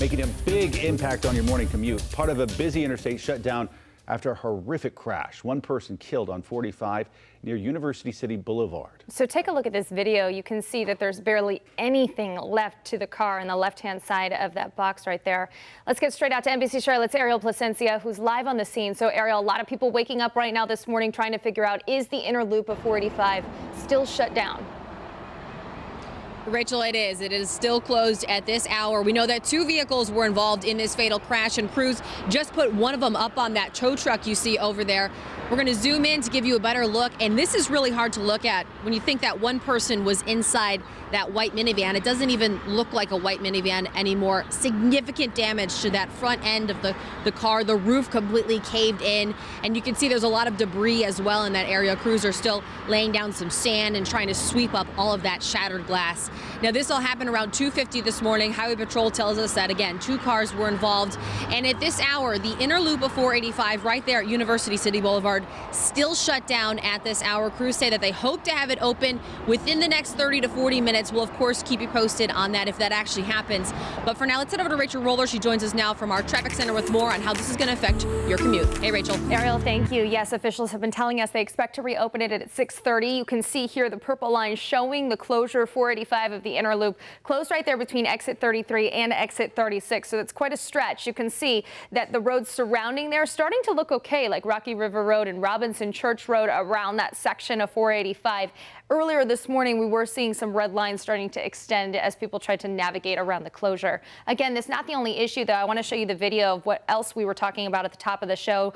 making a big impact on your morning commute. Part of a busy interstate shut down after a horrific crash. One person killed on 45 near University City Boulevard. So take a look at this video. You can see that there's barely anything left to the car on the left-hand side of that box right there. Let's get straight out to NBC Charlotte's Ariel Placencia, who's live on the scene. So Ariel, a lot of people waking up right now this morning trying to figure out, is the inner loop of 485 still shut down? Rachel, it is. It is still closed at this hour. We know that two vehicles were involved in this fatal crash, and crews just put one of them up on that tow truck you see over there. We're going to zoom in to give you a better look, and this is really hard to look at when you think that one person was inside that white minivan. It doesn't even look like a white minivan anymore. Significant damage to that front end of the, the car. The roof completely caved in, and you can see there's a lot of debris as well in that area. Crews are still laying down some sand and trying to sweep up all of that shattered glass. Now, this all happened around 2.50 this morning. Highway Patrol tells us that, again, two cars were involved. And at this hour, the inner loop of 485 right there at University City Boulevard still shut down at this hour. Crews say that they hope to have it open within the next 30 to 40 minutes. We'll, of course, keep you posted on that if that actually happens. But for now, let's head over to Rachel Roller. She joins us now from our traffic center with more on how this is going to affect your commute. Hey, Rachel. Ariel, thank you. Yes, officials have been telling us they expect to reopen it at 6.30. You can see here the purple line showing the closure 485 of the inner loop closed right there between exit 33 and exit 36. So it's quite a stretch. You can see that the roads surrounding there starting to look okay, like Rocky River Road and Robinson Church Road around that section of 485. Earlier this morning, we were seeing some red lines starting to extend as people tried to navigate around the closure. Again, this is not the only issue, though. I want to show you the video of what else we were talking about at the top of the show.